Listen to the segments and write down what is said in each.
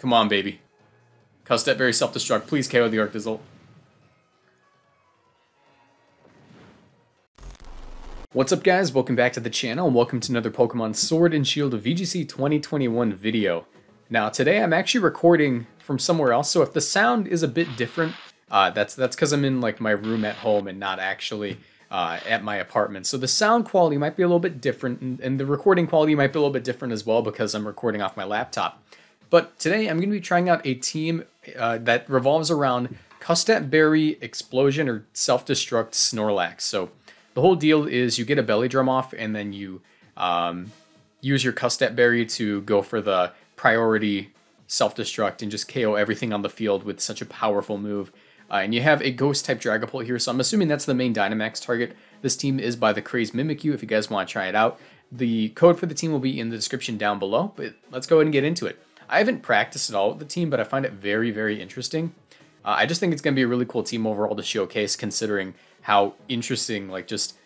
Come on, baby. Custap Berry self-destruct. Please KO the Arc Arctozolt. What's up guys, welcome back to the channel and welcome to another Pokemon Sword and Shield VGC 2021 video. Now today I'm actually recording from somewhere else, so if the sound is a bit different, uh, that's that's because I'm in like my room at home and not actually uh, at my apartment. So the sound quality might be a little bit different and, and the recording quality might be a little bit different as well because I'm recording off my laptop. But today I'm going to be trying out a team uh, that revolves around Custap Berry, Explosion, or Self-Destruct Snorlax. So the whole deal is you get a belly drum off and then you um, use your Custap Berry to go for the priority self-destruct and just KO everything on the field with such a powerful move. Uh, and you have a ghost type Dragapult here, so I'm assuming that's the main Dynamax target. This team is by the Crazed Mimikyu if you guys want to try it out. The code for the team will be in the description down below, but let's go ahead and get into it. I haven't practiced at all with the team, but I find it very, very interesting. Uh, I just think it's going to be a really cool team overall to showcase considering how interesting like just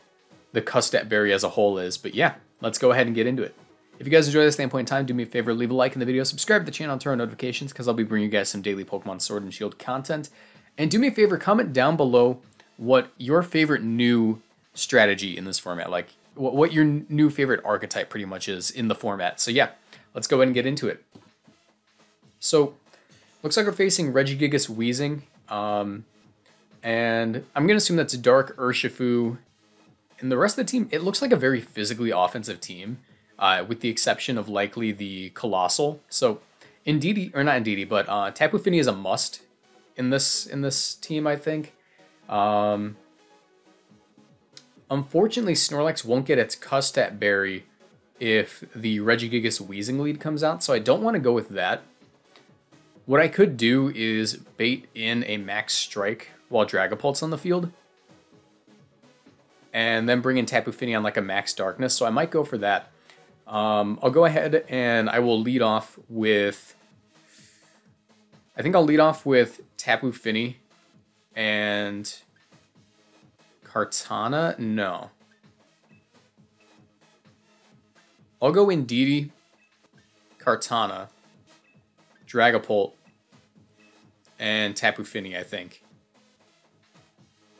the Custap Berry as a whole is. But yeah, let's go ahead and get into it. If you guys enjoy this standpoint in time, do me a favor, leave a like in the video, subscribe to the channel, turn on notifications because I'll be bringing you guys some daily Pokemon Sword and Shield content. And do me a favor, comment down below what your favorite new strategy in this format, like what, what your new favorite archetype pretty much is in the format. So yeah, let's go ahead and get into it. So, looks like we're facing Regigigas Weezing. Um, and I'm going to assume that's Dark Urshifu. And the rest of the team, it looks like a very physically offensive team, uh, with the exception of likely the Coalossal. So, Indeedee, or not Indeedee, but uh, Tapu Fini is a must in this in this team, I think. Um, unfortunately, Snorlax won't get its Custap Berry if the Regigigas Weezing lead comes out, so I don't want to go with that. What I could do is bait in a Max Strike while Dragapult's on the field. And then bring in Tapu Fini on like a Max Darkness, so I might go for that. Um, I'll go ahead and I will lead off with... I think I'll lead off with Tapu Fini and Kartana? No. I'll go in Indeedee, Kartana, Dragapult, and Tapu Fini, I think.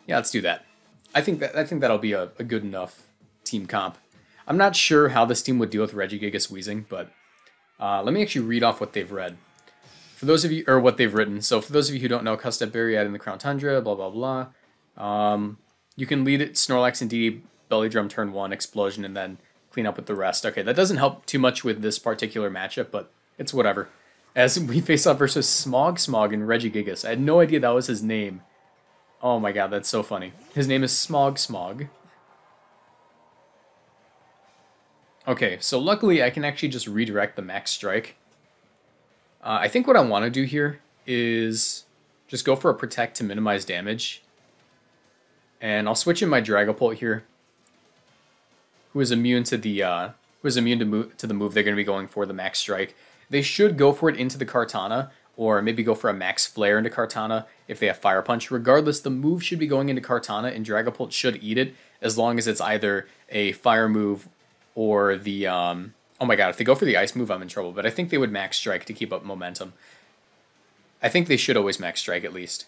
Yeah, let's do that. I think that I think that'll be a, a good enough team comp. I'm not sure how this team would deal with Regigigas Weezing, but uh, let me actually read off what they've read. For those of you, or what they've written. So for those of you who don't know, Custap Berry in the Crown Tundra, blah, blah, blah. Um, you can lead it Snorlax and DD Belly Drum turn one, Explosion, and then clean up with the rest. Okay, that doesn't help too much with this particular matchup, but it's whatever as we face off versus Smog Smog and Regigigas. I had no idea that was his name. Oh my god, that's so funny. His name is Smog Smog. Okay, so luckily I can actually just redirect the Max Strike. Uh, I think what I want to do here is just go for a Protect to minimize damage. And I'll switch in my Dragapult here, who is immune to the uh, who is immune to, move, to the move they're going to be going for, the Max Strike. They should go for it into the Kartana, or maybe go for a Max Flare into Kartana if they have Fire Punch. Regardless, the move should be going into Kartana, and Dragapult should eat it, as long as it's either a Fire move or the... Um, oh my god, if they go for the Ice move, I'm in trouble, but I think they would Max Strike to keep up momentum. I think they should always Max Strike, at least.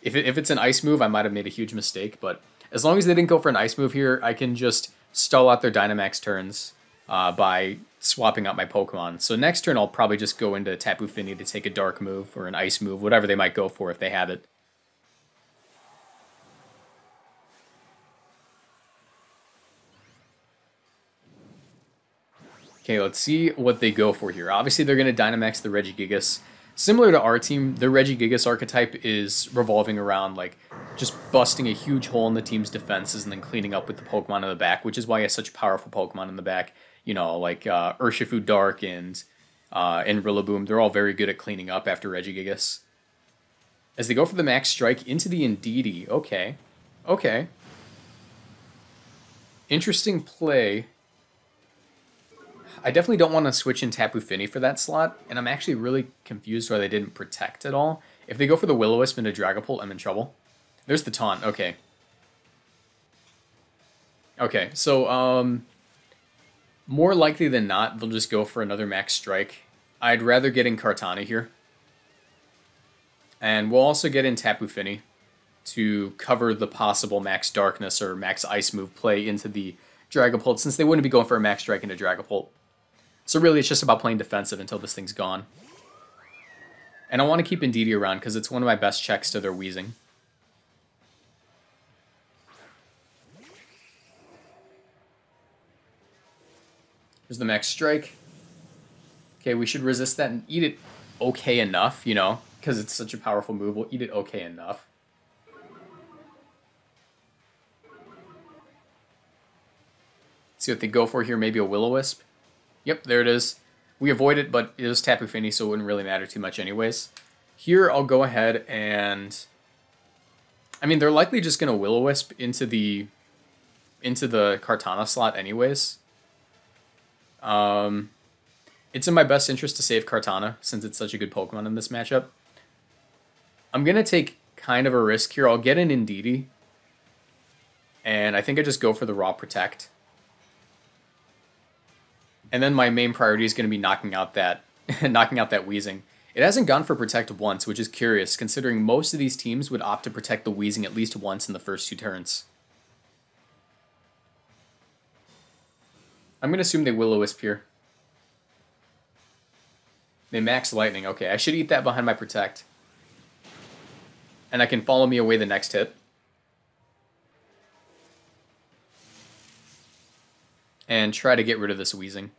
If, it, if it's an Ice move, I might have made a huge mistake, but as long as they didn't go for an Ice move here, I can just stall out their Dynamax turns uh, by swapping out my Pokemon. So next turn I'll probably just go into Tapu Fini to take a Dark move or an Ice move, whatever they might go for if they have it. Okay, let's see what they go for here. Obviously, they're going to Dynamax the Regigigas. Similar to our team, the Regigigas archetype is revolving around like just busting a huge hole in the team's defenses and then cleaning up with the Pokemon in the back, which is why he has such powerful Pokemon in the back you know, like uh, Urshifu Dark and uh, and Rillaboom, they're all very good at cleaning up after Regigigas. As they go for the Max Strike into the Indeedee. Okay. Okay. Interesting play. I definitely don't want to switch in Tapu Fini for that slot, and I'm actually really confused why they didn't protect at all. If they go for the Will-O-Wisp into Dragapult, I'm in trouble. There's the taunt. Okay. Okay, so, um more likely than not, they'll just go for another max strike I'd rather get in Kartana here. And we'll also get in Tapu Fini to cover the possible Max Darkness or Max Ice move play into the Dragapult, since they wouldn't be going for a Max Strike into Dragapult. So really, it's just about playing defensive until this thing's gone. And I want to keep Indeedee around because it's one of my best checks to their Weezing. Here's the Max Strike. Okay, we should resist that and eat it okay enough, you know, because it's such a powerful move. We'll eat it okay enough. See what they go for here, maybe a Will-O-Wisp. Yep, there it is. We avoid it, but it is Tapu Fini, so it wouldn't really matter too much anyways. Here, I'll go ahead and... I mean, they're likely just going to Will-O-Wisp into the into the Kartana slot anyways. Um, it's in my best interest to save Kartana, since it's such a good Pokemon in this matchup. I'm going to take kind of a risk here. I'll get an Indeedee. And I think I just go for the Raw Protect. And then my main priority is going to be knocking out that knocking out that Weezing. It hasn't gone for Protect once, which is curious, considering most of these teams would opt to protect the Weezing at least once in the first two turns. I'm going to assume they Will-O-Wisp here. They max Lightning. Okay, I should eat that behind my Protect. And I can follow me away the next hit. and try to get rid of this Weezing.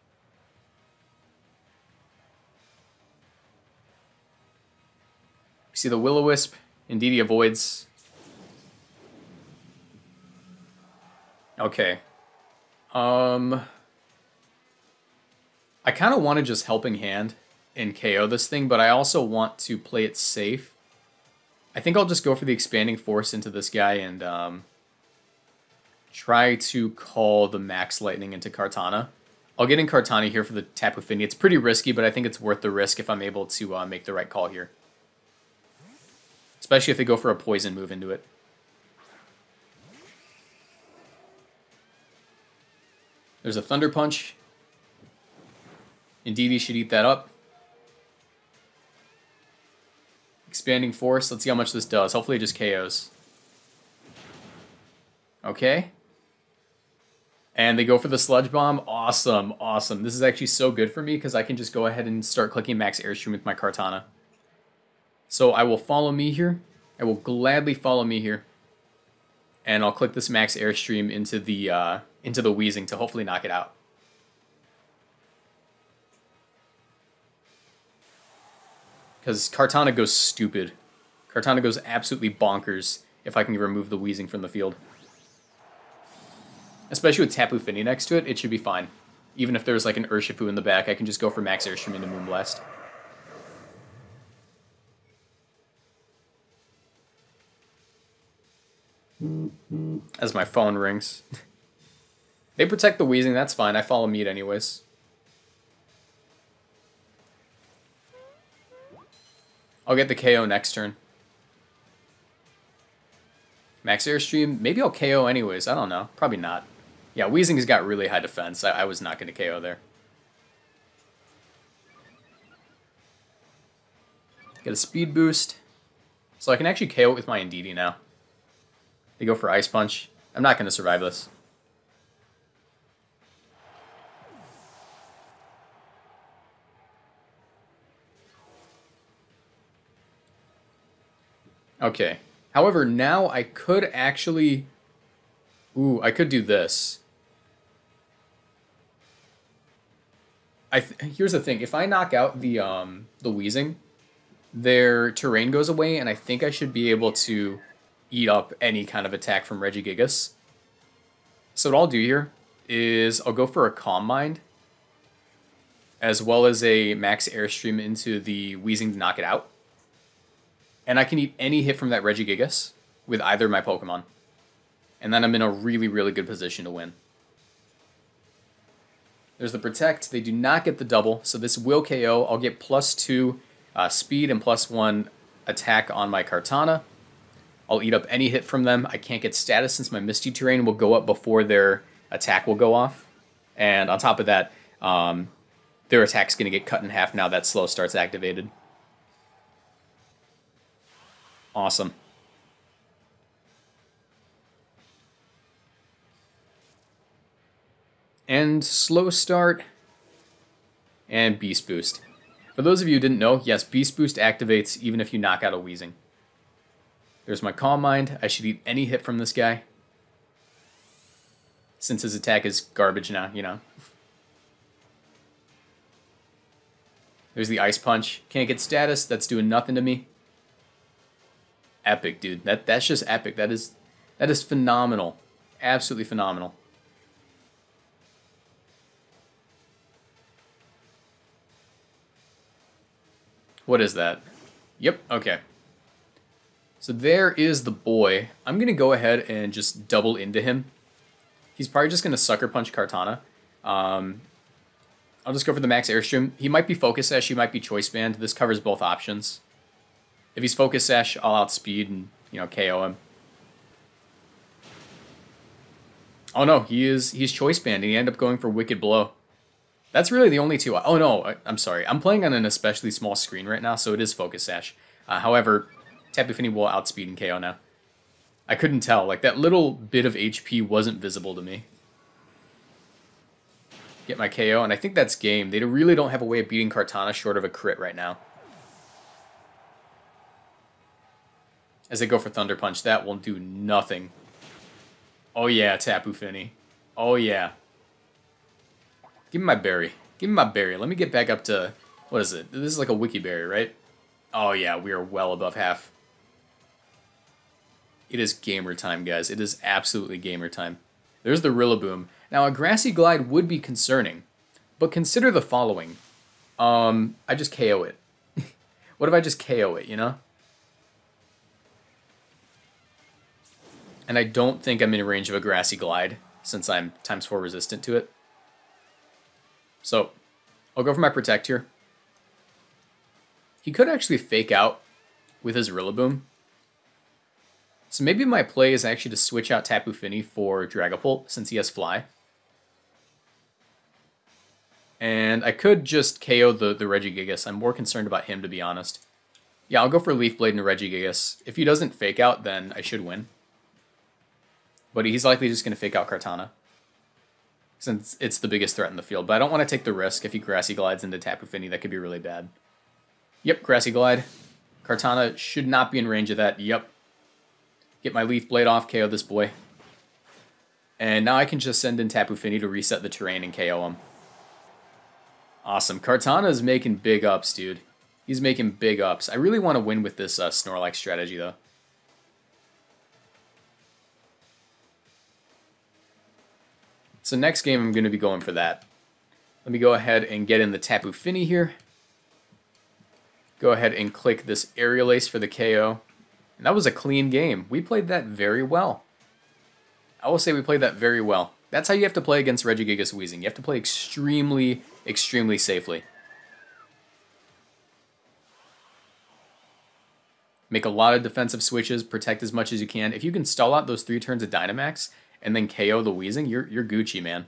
see the Will-O-Wisp. Indeedee, avoids. Okay. Um... I kind of want to just Helping Hand and KO this thing, but I also want to play it safe. I think I'll just go for the Expanding Force into this guy and um, try to call the Max Lightning into Kartana. I'll get in Kartana here for the Tapu Fini. It's pretty risky, but I think it's worth the risk if I'm able to uh, make the right call here. Especially if they go for a Poison move into it. There's a Thunder Punch. Indeedee should eat that up. Expanding Force. Let's see how much this does. Hopefully it just KOs. Okay. And they go for the Sludge Bomb. Awesome, awesome. This is actually so good for me because I can just go ahead and start clicking Max Airstream with my Kartana. So I will follow me here. I will gladly follow me here. And I'll click this Max Airstream into the, uh, into the Weezing to hopefully knock it out. Because Kartana goes stupid. Kartana goes absolutely bonkers if I can remove the Weezing from the field. Especially with Tapu Fini next to it, it should be fine. Even if there's like an Urshifu in the back, I can just go for Max Airstream into Moonblast. As my phone rings. they protect the Weezing, that's fine. I follow Meat anyways. I'll get the KO next turn. Max Airstream, maybe I'll KO anyways. I don't know. Probably not. Yeah, Weezing's got really high defense. I, I was not going to KO there. Get a speed boost. So I can actually KO it with my Indeedee now. They go for Ice Punch. I'm not going to survive this. Okay. However, now I could actually... Ooh, I could do this. I here's the thing: if I knock out the um the Weezing, their terrain goes away, and I think I should be able to eat up any kind of attack from Regigigas. So what I'll do here is I'll go for a Calm Mind, as well as a Max Airstream into the Weezing to knock it out. And I can eat any hit from that Regigigas with either of my Pokemon. And then I'm in a really, really good position to win. There's the Protect. They do not get the double, so this will KO. I'll get plus two uh, speed and plus one attack on my Kartana. I'll eat up any hit from them. I can't get status since my Misty Terrain will go up before their attack will go off. And on top of that, um, their attack's going to get cut in half now that slow starts activated. Awesome. And slow start and beast boost. For those of you who didn't know, yes, beast boost activates even if you knock out a Weezing. There's my Calm Mind. I should eat any hit from this guy. Since his attack is garbage now, you know. There's the Ice Punch. Can't get status. That's doing nothing to me. Epic, dude. That That's just epic. That is, that is phenomenal. Absolutely phenomenal. What is that? Yep, okay. So there is the boy. I'm going to go ahead and just double into him. He's probably just going to Sucker Punch Kartana. Um, I'll just go for the max airstream. He might be Focus Sash, he might be Choice Band. This covers both options. If he's Focus Sash, I'll outspeed and, you know, KO him. Oh no, he is he's Choice Band and he ended up going for Wicked Blow. That's really the only two. Oh no, I, am sorry. I'm playing on an especially small screen right now, so it is Focus Sash. Uh, however, Tapu Fini will outspeed and KO now. I couldn't tell. Like, that little bit of HP wasn't visible to me. Get my KO, and I think that's game. They really don't have a way of beating Kartana short of a crit right now. As they go for Thunder Punch, that will do nothing. Oh yeah, Tapu Fini. Oh yeah. Give me my berry. Give me my berry. Let me get back up to... What is it? This is like a wiki berry, right? Oh yeah, we are well above half. It is gamer time, guys. It is absolutely gamer time. There's the Rillaboom. Now, a Grassy Glide would be concerning, but consider the following. Um, I just KO it. what if I just KO it, you know? And I don't think I'm in range of a Grassy Glide, since I'm times 4 resistant to it. So, I'll go for my Protect here. He could actually fake out with his Rillaboom. So maybe my play is actually to switch out Tapu Fini for Dragapult, since he has Fly. And I could just KO the, the Regigigas. I'm more concerned about him, to be honest. Yeah, I'll go for Leaf Blade and Regigigas. If he doesn't fake out, then I should win. But he's likely just going to fake out Kartana since it's the biggest threat in the field. But I don't want to take the risk if he Grassy Glides into Tapu Fini. That could be really bad. Yep, Grassy Glide. Kartana should not be in range of that. Yep. Get my Leaf Blade off, KO this boy. And now I can just send in Tapu Fini to reset the terrain and KO him. Awesome. Kartana is making big ups, dude. He's making big ups. I really want to win with this uh, Snorlax strategy, though. So next game, I'm going to be going for that. Let me go ahead and get in the Tapu Fini here. Go ahead and click this Aerial Ace for the KO. And that was a clean game. We played that very well. I will say we played that very well. That's how you have to play against Regigigas Weezing. You have to play extremely, extremely safely. Make a lot of defensive switches, protect as much as you can. If you can stall out those three turns of Dynamax, and then KO the Weezing, you're you're Gucci, man.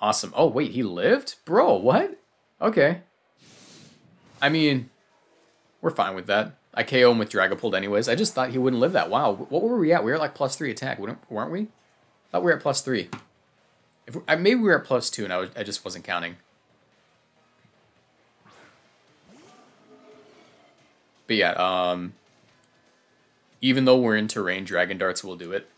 Awesome. Oh, wait, he lived? Bro, what? Okay. I mean, we're fine with that. I KO him with Dragapult anyways. I just thought he wouldn't live that. Wow, what were we at? We were at like plus three attack, weren't we? Thought we were at plus three. If we, maybe we were at plus two and I, was, I just wasn't counting. But yeah, um, even though we're in terrain, Dragon Darts will do it.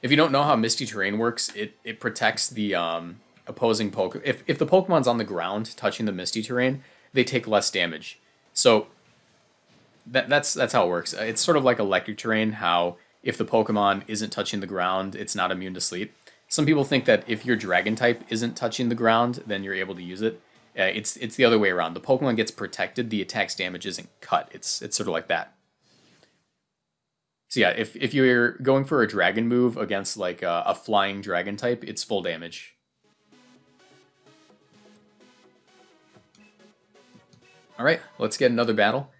If you don't know how Misty Terrain works, it, it protects the um, opposing Pokemon. If, if the Pokemon's on the ground touching the Misty Terrain, they take less damage. So that, that's that's how it works. It's sort of like electric terrain, how if the Pokemon isn't touching the ground, it's not immune to sleep. Some people think that if your Dragon type isn't touching the ground, then you're able to use it. Uh, it's it's the other way around. The Pokemon gets protected, the attack's damage isn't cut. It's it's sort of like that. So yeah, if, if you're going for a dragon move against like a, a flying dragon type, it's full damage. Alright, let's get another battle.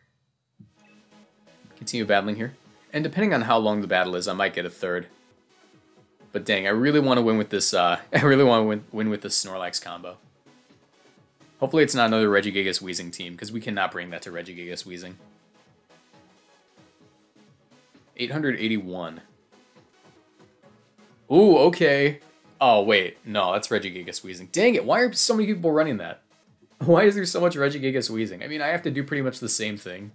Continue battling here. And depending on how long the battle is, I might get a third. But dang, I really want to win with this, uh, I really want to win, win with this Snorlax combo. Hopefully it's not another Regigigas Weezing team, because we cannot bring that to Regigigas Weezing. 881. Ooh, okay. Oh, wait. No, that's Regigigas Weezing. Dang it, why are so many people running that? Why is there so much Regigigas Weezing? I mean, I have to do pretty much the same thing.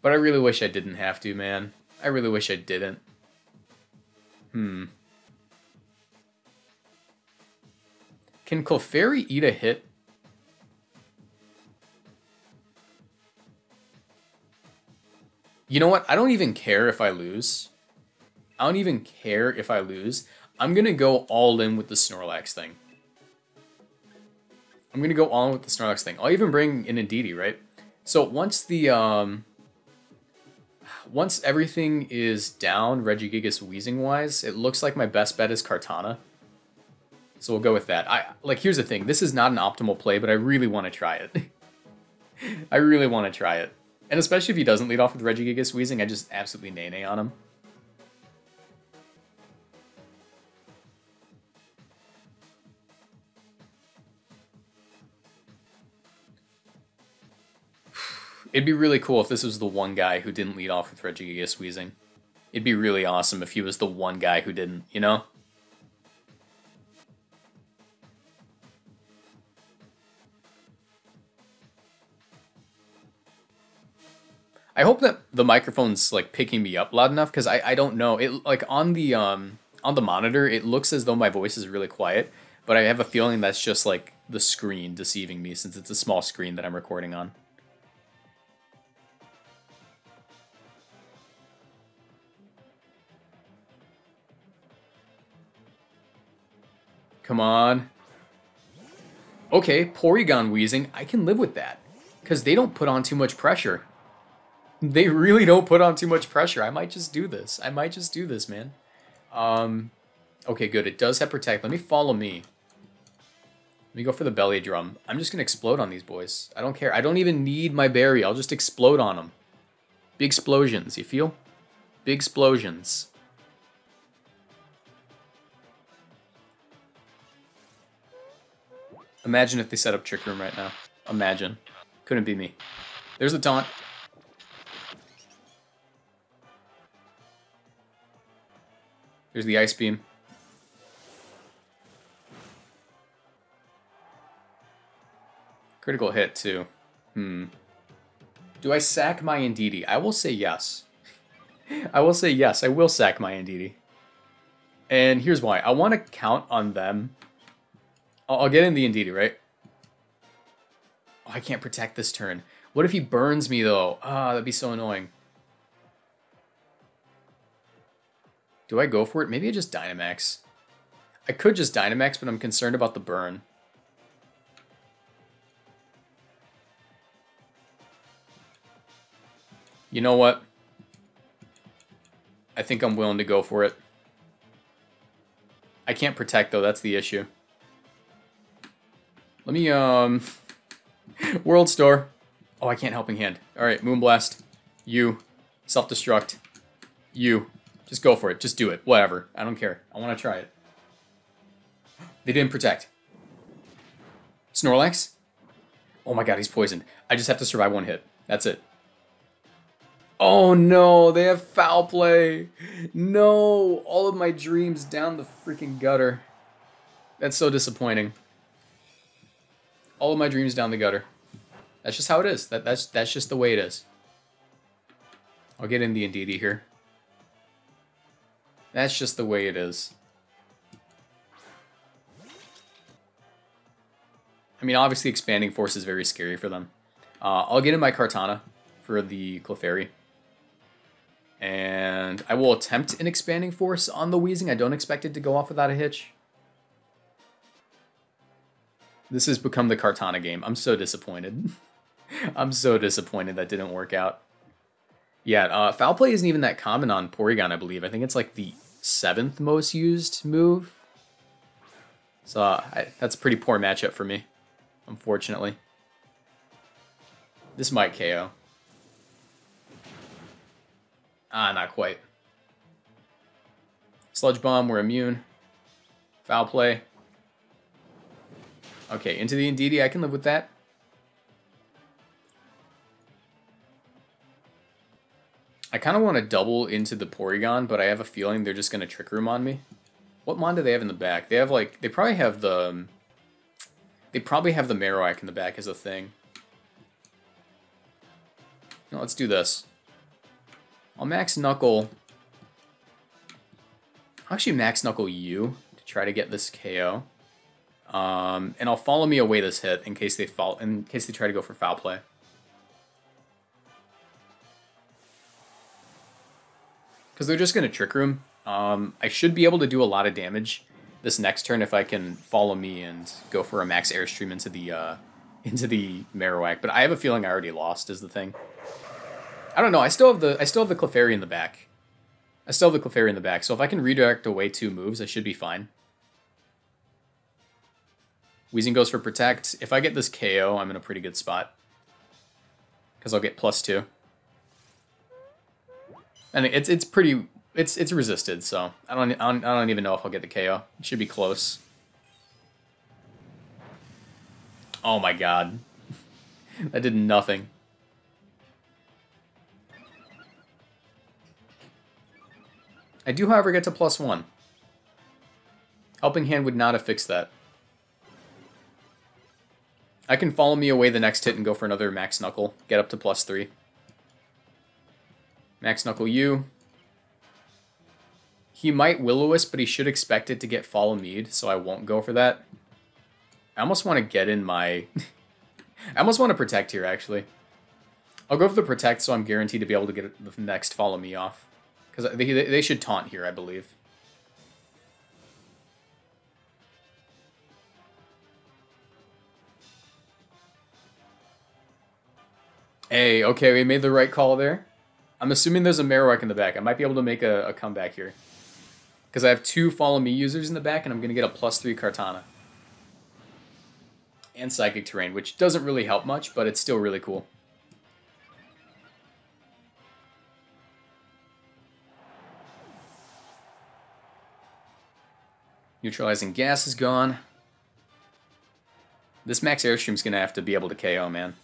But I really wish I didn't have to, man. I really wish I didn't. Hmm. Can Clefairy eat a hit? You know what? I don't even care if I lose. I don't even care if I lose. I'm going to go all in with the Snorlax thing. I'm going to go all in with the Snorlax thing. I'll even bring in Indeedee, right? So once the, um, once everything is down Regigigas Weezing-wise, it looks like my best bet is Kartana. So we'll go with that. I Like, here's the thing. This is not an optimal play, but I really want to try it. I really want to try it. And especially if he doesn't lead off with Regigigas Weezing, I just absolutely nay-nay on him. It'd be really cool if this was the one guy who didn't lead off with Regigigas Weezing. It'd be really awesome if he was the one guy who didn't, you know? I hope that the microphone's like picking me up loud enough because I, I don't know. It like on the um on the monitor it looks as though my voice is really quiet, but I have a feeling that's just like the screen deceiving me since it's a small screen that I'm recording on. Come on. Okay, Porygon Weezing, I can live with that. Because they don't put on too much pressure. They really don't put on too much pressure. I might just do this. I might just do this, man. Um, okay, good. It does have Protect. Let me follow me. Let me go for the belly drum. I'm just going to explode on these boys. I don't care. I don't even need my berry. I'll just explode on them. Big explosions, you feel? Big explosions. Imagine if they set up Trick Room right now. Imagine. Couldn't be me. There's the taunt. There's the Ice Beam. Critical hit, too. Hmm. Do I sack my Indeedee? I will say yes. I will say yes, I will sack my Indeedee. And here's why. I want to count on them I'll, I'll get in the Indeedee, right? Oh, I can't protect this turn. What if he burns me, though? Ah, oh, that'd be so annoying. Do I go for it? Maybe I just Dynamax. I could just Dynamax, but I'm concerned about the burn. You know what? I think I'm willing to go for it. I can't protect, though. That's the issue. Let me, um... World Store. Oh, I can't Helping Hand. Alright, Moonblast. You. Self-destruct. You. Just go for it. Just do it. Whatever. I don't care. I want to try it. They didn't protect. Snorlax? Oh my god, he's poisoned. I just have to survive one hit. That's it. Oh no, they have foul play. No, all of my dreams down the freaking gutter. That's so disappointing all of my dreams down the gutter. That's just how it is. That that's that's just the way it is. I'll get in the Indeedee here. That's just the way it is. I mean, obviously expanding force is very scary for them. Uh, I'll get in my Kartana for the Clefairy. And I will attempt an expanding force on the Weezing. I don't expect it to go off without a hitch. This has become the Kartana game. I'm so disappointed. I'm so disappointed that didn't work out. Yeah, uh, foul play isn't even that common on Porygon, I believe. I think it's like the seventh most used move. So I, that's a pretty poor matchup for me, unfortunately. This might KO. Ah, not quite. Sludge Bomb, we're immune. Foul play. Okay, into the Indeedee, I can live with that. I kind of want to double into the Porygon, but I have a feeling they're just going to Trick Room on me. What mon do they have in the back? They have, like, they probably have the... Um, they probably have the Marowak in the back as a thing. Let's do this. I'll Max Knuckle... I'll actually Max Knuckle you to try to get this KO. Um, and I'll follow me away this hit in case they fall in case they try to go for foul play. Because they're just going to Trick Room. Um, I should be able to do a lot of damage this next turn if I can follow me and go for a max airstream into the uh, into the Marowak. But I have a feeling I already lost is the thing. I don't know. I still have the I still have the Clefairy in the back. I still have the Clefairy in the back. So if I can redirect away two moves, I should be fine. Weezing goes for Protect. If I get this KO, I'm in a pretty good spot. Because I'll get plus two. And it's it's pretty it's it's resisted, so I don't, I don't I don't even know if I'll get the KO. It should be close. Oh my god. that did nothing. I do, however, get to plus one. Helping Hand would not have fixed that. I can follow me away the next hit and go for another Max Knuckle. Get up to plus three. Max Knuckle you. He might Will-O-Wisp, but he should expect it to get Follow Me'd, so I won't go for that. I almost want to get in my... I almost want to Protect here, actually. I'll go for the Protect so I'm guaranteed to be able to get the next Follow Me off. Because they, they should taunt here, I believe. Hey, okay, we made the right call there. I'm assuming there's a Marowak in the back. I might be able to make a, a comeback here. Because I have two Follow Me users in the back, and I'm going to get a plus three Kartana. And Psychic Terrain, which doesn't really help much, but it's still really cool. Neutralizing gas is gone. This max airstream's gonna have to be able to KO, man.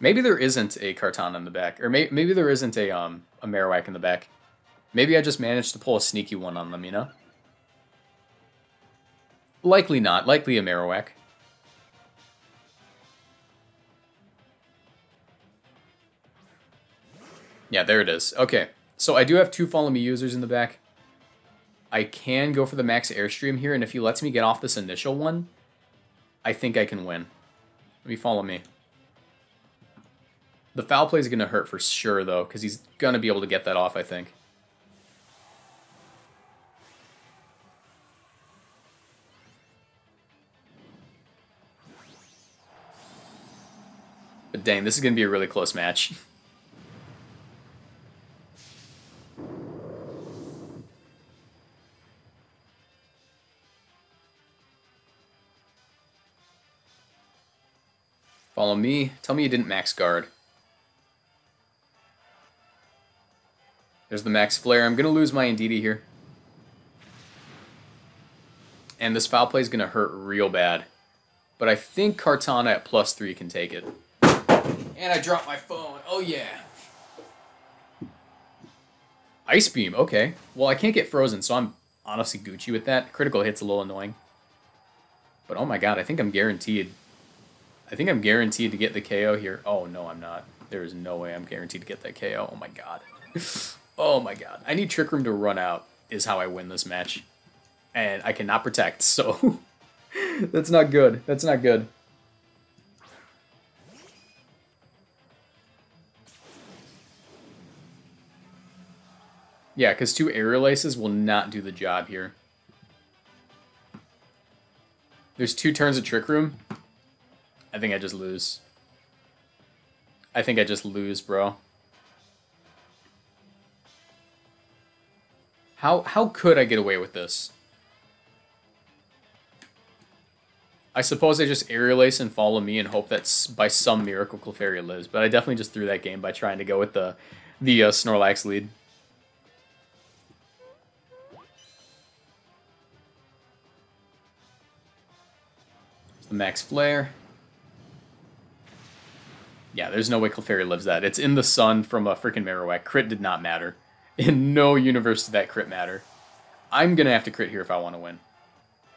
Maybe there isn't a Kartana in the back, or may maybe there isn't a um a Marowak in the back. Maybe I just managed to pull a sneaky one on them, you know? Likely not. Likely a Marowak. Yeah, there it is. Okay, so I do have two Follow Me users in the back. I can go for the max airstream here, and if he lets me get off this initial one, I think I can win. Let me follow me. The foul play is going to hurt for sure, though, because he's going to be able to get that off, I think. But dang, this is going to be a really close match. Follow me. Tell me you didn't max guard. There's the max flare. I'm going to lose my Indeedee here. And this foul play is going to hurt real bad. But I think Kartana at plus three can take it. And I dropped my phone. Oh, yeah. Ice Beam. Okay. Well, I can't get frozen, so I'm honestly Gucci with that. Critical hit's a little annoying. But oh my god, I think I'm guaranteed I think I'm guaranteed to get the KO here. Oh, no, I'm not. There is no way I'm guaranteed to get that KO. Oh, my God. oh, my God. I need Trick Room to run out is how I win this match. And I cannot protect, so... That's not good. That's not good. Yeah, because two Aerial Aces will not do the job here. There's two turns of Trick Room. I think I just lose. I think I just lose, bro. How how could I get away with this? I suppose I just aerial ace and follow me and hope that by some miracle Clefairy lives, but I definitely just threw that game by trying to go with the the uh, Snorlax lead. The max Flare. Yeah, there's no way Clefairy lives that. It's in the sun from a freaking Marowak. Crit did not matter. In no universe did that crit matter. I'm going to have to crit here if I want to win.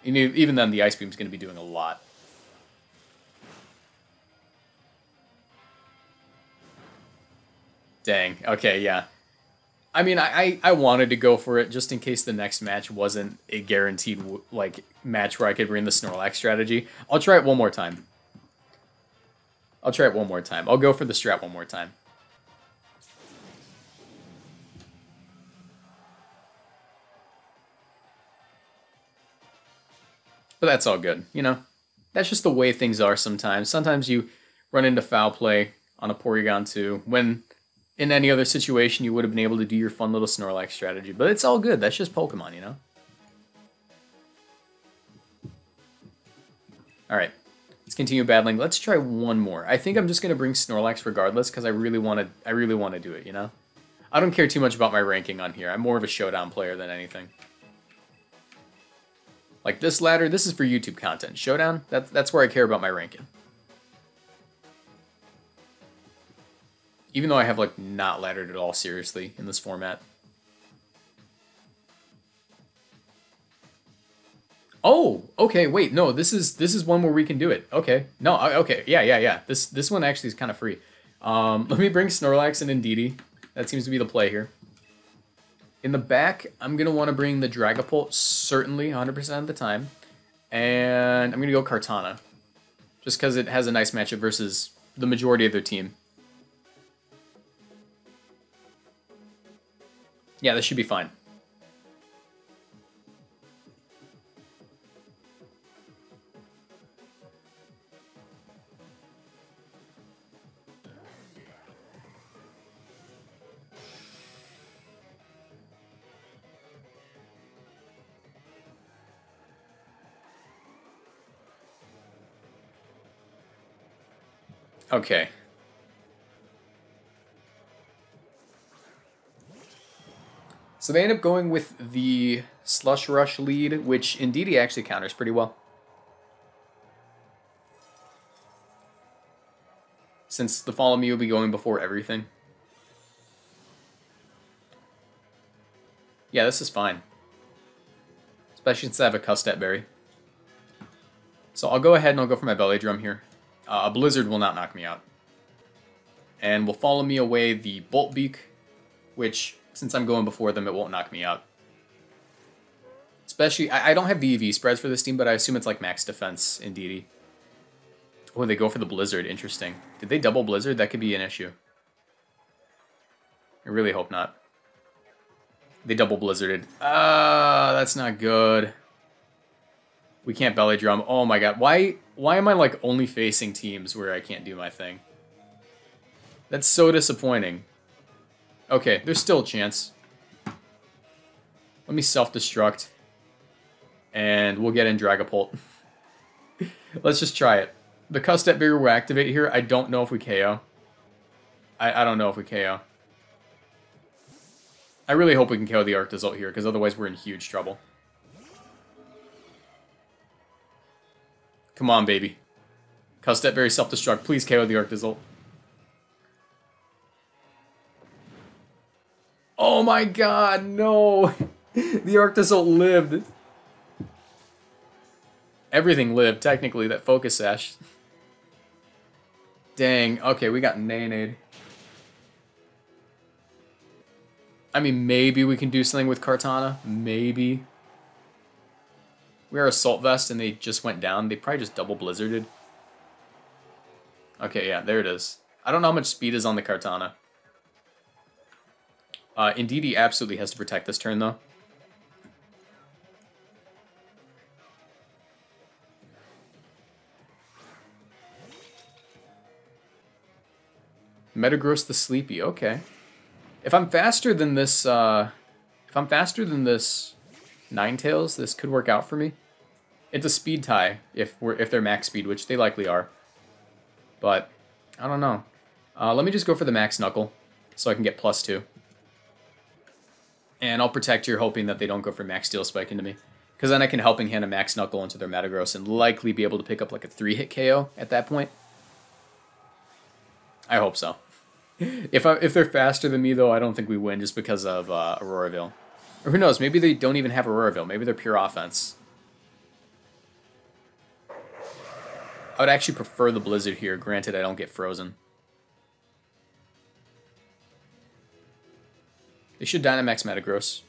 Even then, the Ice Beam's going to be doing a lot. Dang. Okay, yeah. I mean, I, I, wanted to go for it just in case the next match wasn't a guaranteed like match where I could bring the Snorlax strategy. I'll try it one more time. I'll try it one more time. I'll go for the strat one more time. But that's all good, you know? That's just the way things are sometimes. Sometimes you run into foul play on a Porygon 2 when in any other situation you would have been able to do your fun little Snorlax strategy. But it's all good. That's just Pokemon, you know? Alright. Let's continue battling. Let's try one more. I think I'm just gonna bring Snorlax regardless because I really wanna I really wanna do it, you know? I don't care too much about my ranking on here. I'm more of a showdown player than anything. Like this ladder, this is for YouTube content. Showdown, that's, that's where I care about my ranking. Even though I have like not laddered at all seriously in this format. Oh, okay, wait, no, this is this is one where we can do it. Okay, no, okay, yeah, yeah, yeah. This this one actually is kind of free. Um, let me bring Snorlax and Indeedee. That seems to be the play here. In the back, I'm going to want to bring the Dragapult, certainly 100% of the time. And I'm going to go Kartana. Just because it has a nice matchup versus the majority of their team. Yeah, this should be fine. Okay. So they end up going with the Slush Rush lead, which Indeedee actually counters pretty well. Since the Follow Me will be going before everything. Yeah, this is fine. Especially since I have a Custap Berry. So I'll go ahead and I'll go for my Belly Drum here. Uh, a Blizzard will not knock me out. And will follow me away the Bolt Beak, which, since I'm going before them, it won't knock me out. Especially, I, I don't have EV spreads for this team, but I assume it's like max defense Indeedee. Oh, they go for the Blizzard. Interesting. Did they double Blizzard? That could be an issue. I really hope not. They double Blizzarded. Ah, uh, that's not good. We can't belly drum. Oh my god. Why why am I like only facing teams where I can't do my thing? That's so disappointing. Okay, there's still a chance. Let me self-destruct. And we'll get in Dragapult. Let's just try it. The Custap Berry will activate here. I don't know if we KO. I, I don't know if we KO. I really hope we can KO the Arc Arctozolt here, because otherwise we're in huge trouble. Come on, baby. Custap Berry self-destruct. Please KO the Arctozolt. Oh my god, no! the Arctozolt lived. Everything lived, technically, that Focus Sash. Dang, okay, we got Nanade. I mean, maybe we can do something with Kartana. Maybe we are Assault Vest and they just went down. They probably just double Blizzarded. Okay, yeah, there it is. I don't know how much speed is on the Kartana. Uh, Indeedee absolutely has to protect this turn, though. Metagross the Sleepy, okay. If I'm faster than this, uh, if I'm faster than this Ninetales, this could work out for me. It's a speed tie if we're if they're max speed, which they likely are. But I don't know. Uh, let me just go for the max knuckle so I can get plus two. And I'll protect here, hoping that they don't go for max steel spike into me. Because then I can Helping Hand a Max Knuckle into their Metagross and likely be able to pick up like a 3-hit KO at that point. I hope so. If I, if they're faster than me, though, I don't think we win just because of uh, Aurora Veil. Or who knows, maybe they don't even have Aurora Veil. Maybe they're pure offense. I would actually prefer the Blizzard here, granted I don't get frozen. They should Dynamax Metagross.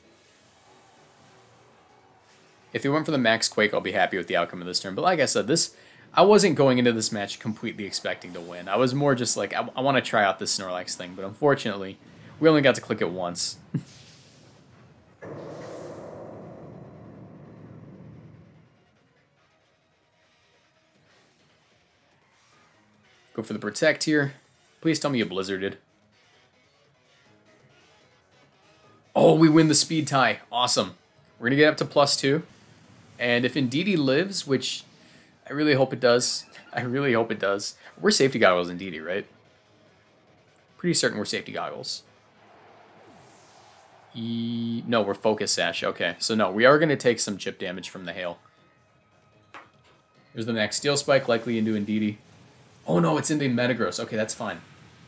If they went for the Max Quake, I'll be happy with the outcome of this turn. But like I said, this I wasn't going into this match completely expecting to win. I was more just like, I, I want to try out this Snorlax thing. But unfortunately, we only got to click it once. Go for the Protect here. Please tell me you Blizzarded. Oh, we win the speed tie. Awesome. We're going to get up to plus two. And if Indeedee lives, which I really hope it does. I really hope it does. We're safety goggles Indeedee, right? Pretty certain we're safety goggles. E no, we're focus sash. Okay, so no, we are going to take some chip damage from the hail. There's the next steel spike, likely into Indeedee. Oh no, it's in the Metagross. Okay, that's fine.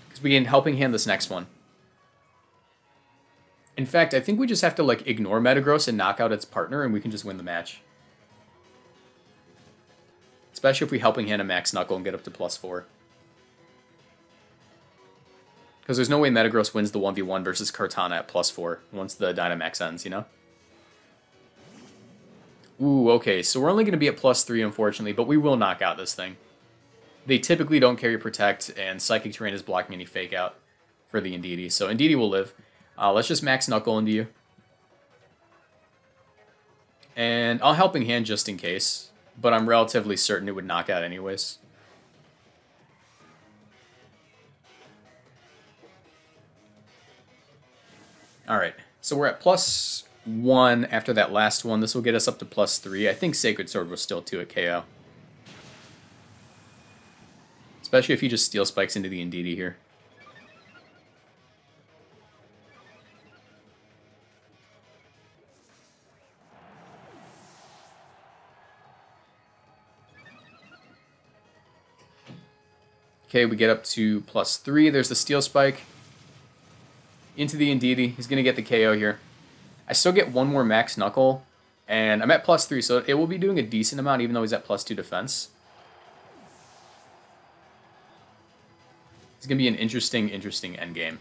Because we can helping hand this next one. In fact, I think we just have to like ignore Metagross and knock out its partner and we can just win the match. Especially if we helping hand a Max Knuckle and get up to plus four. Because there's no way Metagross wins the 1v1 versus Kartana at plus four once the Dynamax ends, you know? Ooh, okay, so we're only going to be at plus three, unfortunately, but we will knock out this thing. They typically don't carry Protect, and Psychic Terrain is blocking any Fake Out for the Indeedee. So Indeedee will live. Uh, let's just Max Knuckle into you. And I'll Helping Hand just in case, but I'm relatively certain it would knock out anyways. Alright, so we're at plus one after that last one. This will get us up to plus three. I think Sacred Sword was still two HKO. Especially if he just Steel Spikes into the Indeedee here. Okay, we get up to plus three. There's the Steel Spike. Into the Indeedee. He's going to get the KO here. I still get one more Max Knuckle, and I'm at plus three, so it will be doing a decent amount, even though he's at plus two defense. It's going to be an interesting, interesting endgame.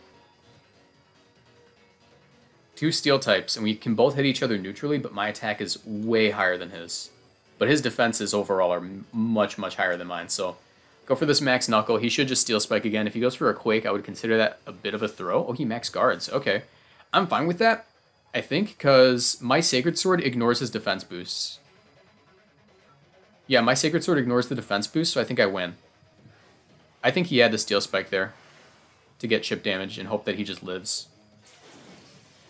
Two steel types, and we can both hit each other neutrally, but my attack is way higher than his. But his defenses overall are much, much higher than mine, so go for this max knuckle. He should just steel spike again. If he goes for a quake, I would consider that a bit of a throw. Oh, he max guards. Okay. I'm fine with that, I think, because my Sacred Sword ignores his defense boosts. Yeah, my Sacred Sword ignores the defense boost, so I think I win. I think he had the Steel Spike there to get chip damage and hope that he just lives.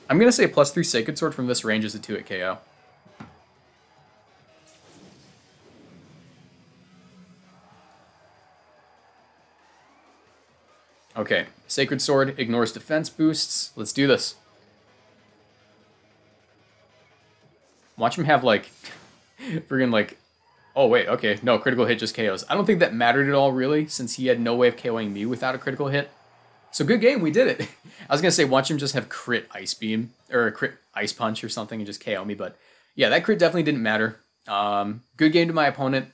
I'm going to say plus 3 Sacred Sword from this range is a 2 HKO. Okay, Sacred Sword ignores defense boosts. Let's do this. Watch him have like, friggin' like Oh, wait, okay. No, critical hit just KOs. I don't think that mattered at all, really, since he had no way of KOing me without a critical hit. So good game, we did it. I was going to say, watch him just have crit Ice Beam, or a crit Ice Punch or something and just KO me, but yeah, that crit definitely didn't matter. Um, good game to my opponent.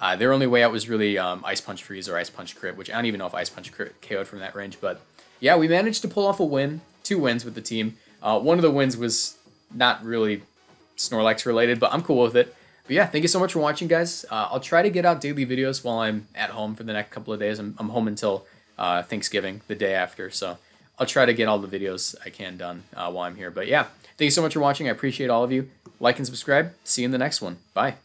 Uh, their only way out was really um, Ice Punch Freeze or Ice Punch Crit, which I don't even know if Ice Punch Crit KO'd from that range, but yeah, we managed to pull off a win, two wins with the team. Uh, one of the wins was not really Snorlax related, but I'm cool with it. But yeah, thank you so much for watching, guys. Uh, I'll try to get out daily videos while I'm at home for the next couple of days. I'm, I'm home until uh, Thanksgiving, the day after. So I'll try to get all the videos I can done uh, while I'm here. But yeah, thank you so much for watching. I appreciate all of you. Like and subscribe. See you in the next one. Bye.